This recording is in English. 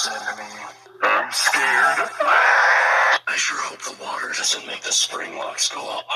said to I'm scared. I sure hope the water doesn't make the spring locks go up.